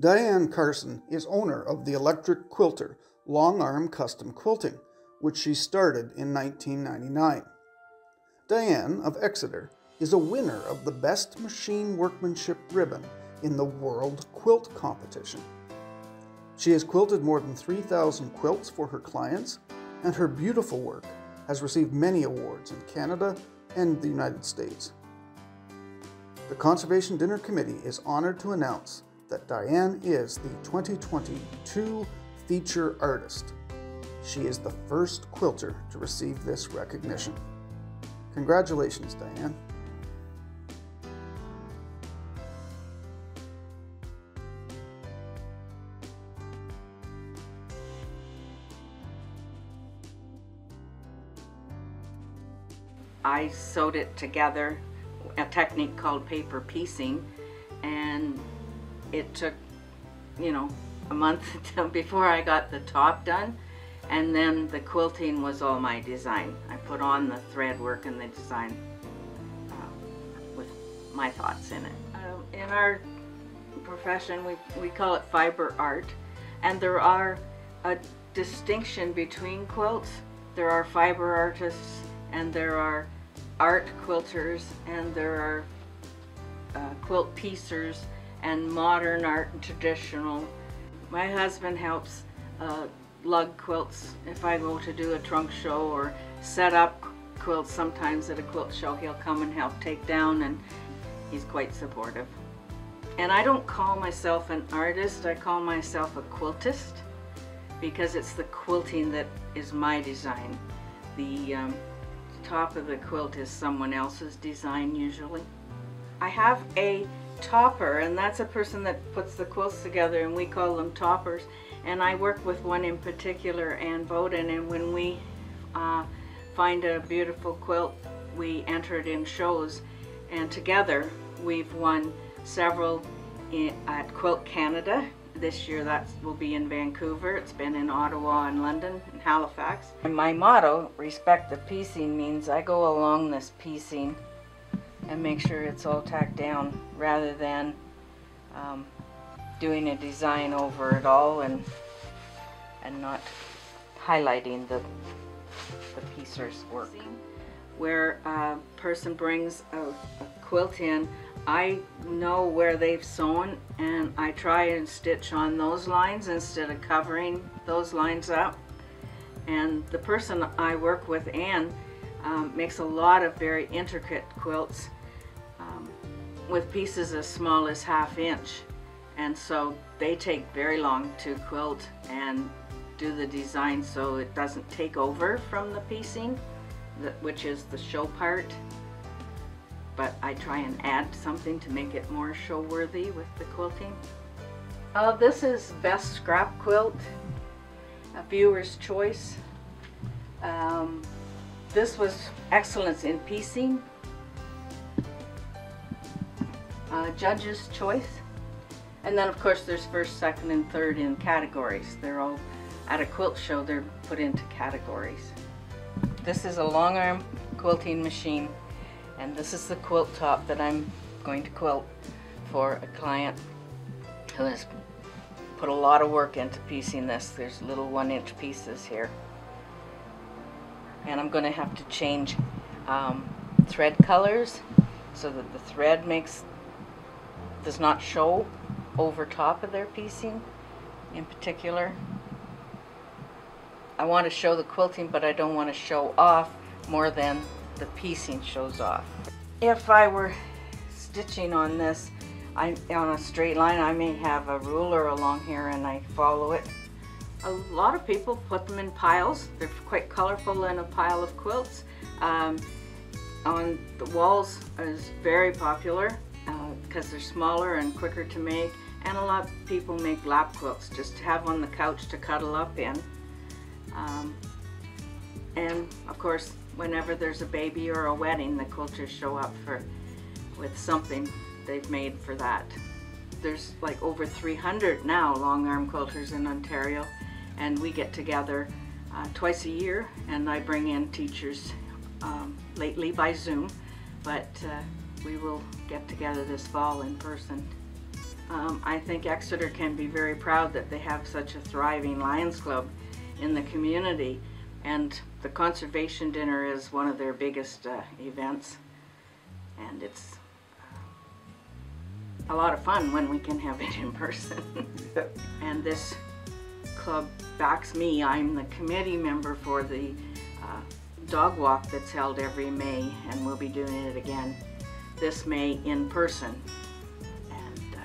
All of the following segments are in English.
Diane Carson is owner of the electric quilter Long Arm Custom Quilting, which she started in 1999. Diane of Exeter is a winner of the Best Machine Workmanship ribbon in the World Quilt Competition. She has quilted more than 3,000 quilts for her clients, and her beautiful work has received many awards in Canada and the United States. The Conservation Dinner Committee is honored to announce that Diane is the 2022 Feature Artist. She is the first quilter to receive this recognition. Congratulations, Diane. I sewed it together, a technique called paper piecing, and it took, you know, a month before I got the top done. And then the quilting was all my design. I put on the thread work and the design uh, with my thoughts in it. Uh, in our profession, we, we call it fiber art. And there are a distinction between quilts. There are fiber artists and there are art quilters and there are uh, quilt piecers and modern art and traditional. My husband helps uh, lug quilts if I go to do a trunk show or set up quilts sometimes at a quilt show. He'll come and help take down and he's quite supportive. And I don't call myself an artist, I call myself a quiltist because it's the quilting that is my design. The um, top of the quilt is someone else's design usually. I have a topper and that's a person that puts the quilts together and we call them toppers and I work with one in particular Ann Bowden and when we uh, find a beautiful quilt we enter it in shows and together we've won several in, at Quilt Canada this year that will be in Vancouver. It's been in Ottawa and London and Halifax. And my motto, respect the piecing, means I go along this piecing and make sure it's all tacked down rather than um, doing a design over it all and and not highlighting the the piecer's work. Where a person brings a, a quilt in, I know where they've sewn and I try and stitch on those lines instead of covering those lines up. And the person I work with, Anne, um, makes a lot of very intricate quilts with pieces as small as half inch. And so they take very long to quilt and do the design so it doesn't take over from the piecing, which is the show part. But I try and add something to make it more show worthy with the quilting. Uh, this is Best Scrap Quilt, a viewer's choice. Um, this was excellence in piecing. Uh, judge's choice. And then of course there's first, second, and third in categories. They're all, at a quilt show, they're put into categories. This is a long arm quilting machine and this is the quilt top that I'm going to quilt for a client who has put a lot of work into piecing this. There's little one inch pieces here and I'm going to have to change um, thread colors so that the thread makes does not show over top of their piecing in particular. I want to show the quilting but I don't want to show off more than the piecing shows off. If I were stitching on this I, on a straight line I may have a ruler along here and I follow it a lot of people put them in piles. They're quite colorful in a pile of quilts. Um, on the walls is very popular because they're smaller and quicker to make. And a lot of people make lap quilts just to have on the couch to cuddle up in. Um, and of course, whenever there's a baby or a wedding, the quilters show up for with something they've made for that. There's like over 300 now long arm quilters in Ontario and we get together uh, twice a year and I bring in teachers um, lately by Zoom but uh, we will get together this fall in person. Um, I think Exeter can be very proud that they have such a thriving Lions Club in the community. And the conservation dinner is one of their biggest uh, events. And it's uh, a lot of fun when we can have it in person. and this club backs me. I'm the committee member for the uh, dog walk that's held every May, and we'll be doing it again this May in person and uh,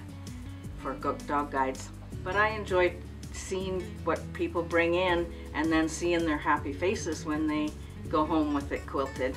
for dog guides. But I enjoy seeing what people bring in and then seeing their happy faces when they go home with it quilted.